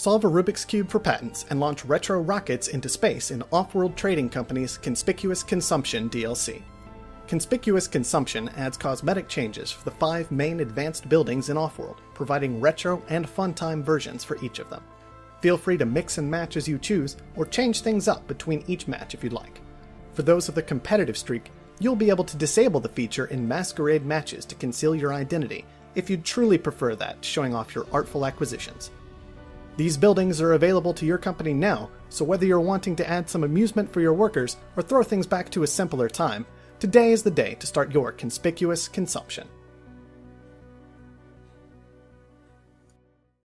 Solve a Rubik's Cube for patents and launch retro rockets into space in Offworld Trading Company's Conspicuous Consumption DLC. Conspicuous Consumption adds cosmetic changes for the five main advanced buildings in Offworld, providing retro and fun-time versions for each of them. Feel free to mix and match as you choose, or change things up between each match if you'd like. For those of the competitive streak, you'll be able to disable the feature in masquerade matches to conceal your identity if you'd truly prefer that, showing off your artful acquisitions. These buildings are available to your company now, so whether you're wanting to add some amusement for your workers or throw things back to a simpler time, today is the day to start your conspicuous consumption.